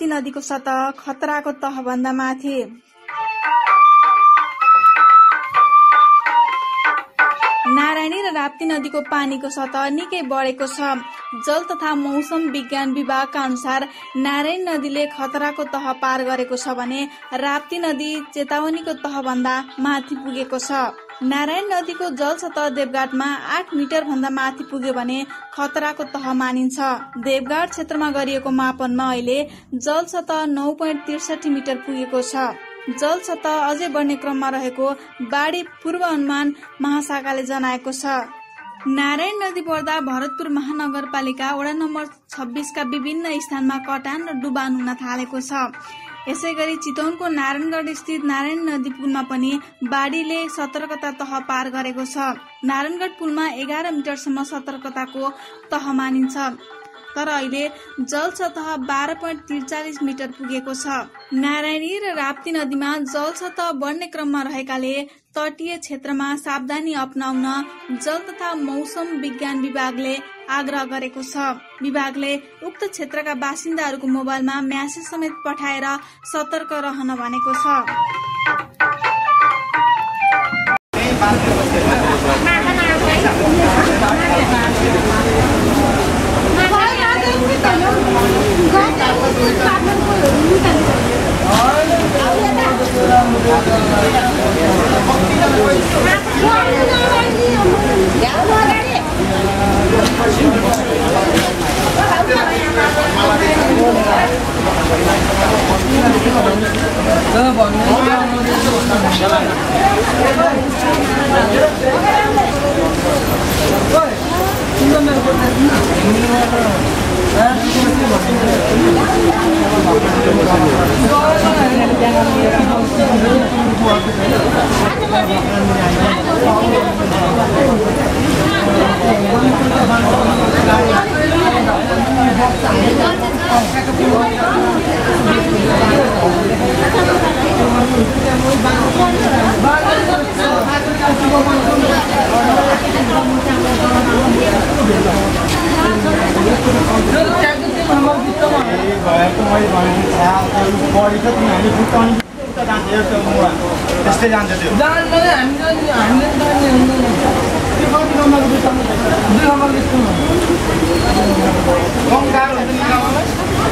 राप्ती नदीको सतह खतराको तहभन्दा माथि। नारायणी र राप्ती नदीको पानीको सतह निकै बढेको छ। जल तथा मौसम विज्ञान विभागका अनुसार नारायण नदीले खतराको तह पार गरेको छ भने राप्ती नदी चेतावनीको तहभन्दा माथि पुगेको छ। नारायण नदीको जल सतह देवघाटमा आठ मिटर भन्दा माथि पुग्यो भने खतराको तह मानिन्छ। देवघाट क्षेत्रमा गरिएको मापनमा अहिले जल सतह नौ पोइन्ट त्रिसठी मिटर पुगेको छ। जल सतह अझै बढ्ने क्रममा रहेको बाढी पूर्व अनुमान महाशाखाले जनाएको छ। नारायण नदी बढ्दा भरतपुर महानगरपालिका वडा नम्बर छब्बिसका विभिन्न स्थानमा कटान र डुबान हुन थालेको छ। यसै गरी चितवनको नारायणगढ स्थित नारायण नदी पुलमा पनि बाढीले सतर्कता तह पार गरेको छ। नारायणगढ पुलमा एघार मिटरसम्म सतर्कताको तह मानिन्छ। तर अहिले जल सतह बाह्र पोइन्ट त्रिचालिस मिटर पुगेको छ। नारायणी र राप्ती नदीमा जल सतह बढ्ने क्रममा रहेकाले तटीय क्षेत्रमा सावधानी अप्नाउन जल तथा मौसम विज्ञान विभागले आग्रह गरेको छ। विभागले उक्त क्षेत्रका बासिन्दाहरूको मोबाइलमा म्यासेज समेत पठाएर सतर्क रहन भनेको छ। भने बढी छ तिमीहरूले फुटाउने उता जान्छ एउटा मुवा त्यस्तै जान्छ त्यो गाह्रो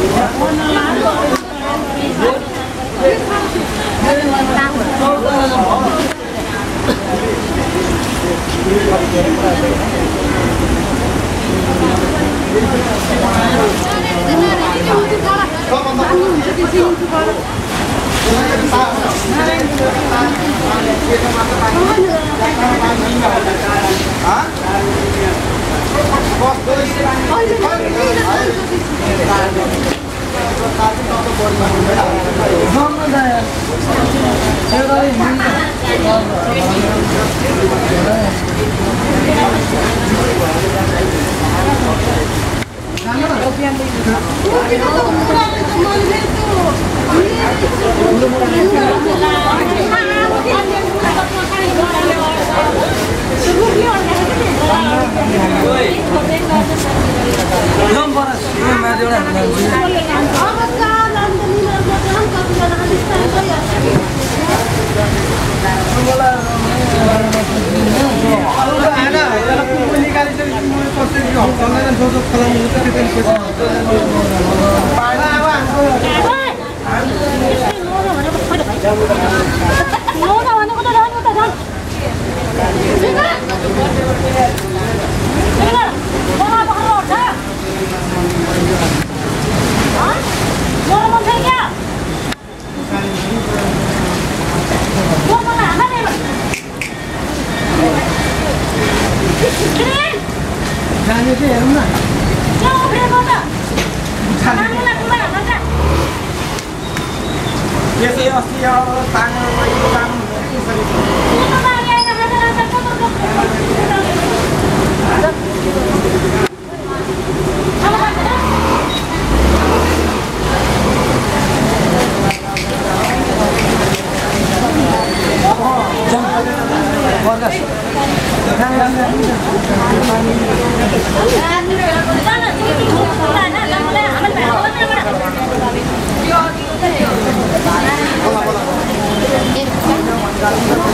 त उता जाने त्यो दौडेर हामीलाई यो अगाडि मलाई सबैले भन्नु पऱ्यो त्यो बोर्डमा गरेर जम्मा जायो त्यो गरी माथि एउटा।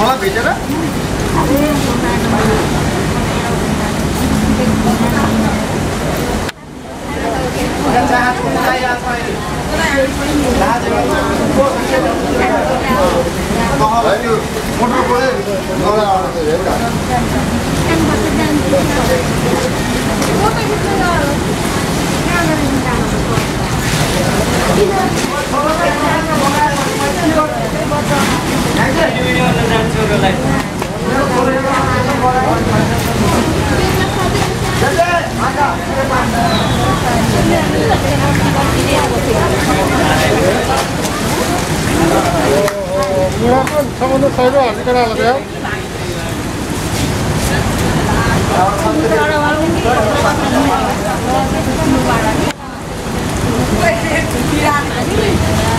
दिन्छ अँ मैले भनिदिन्छु एउटालाई सबभन्दा सहिरो हाल्ने कुरा के Thank you.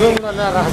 Belum ada arah.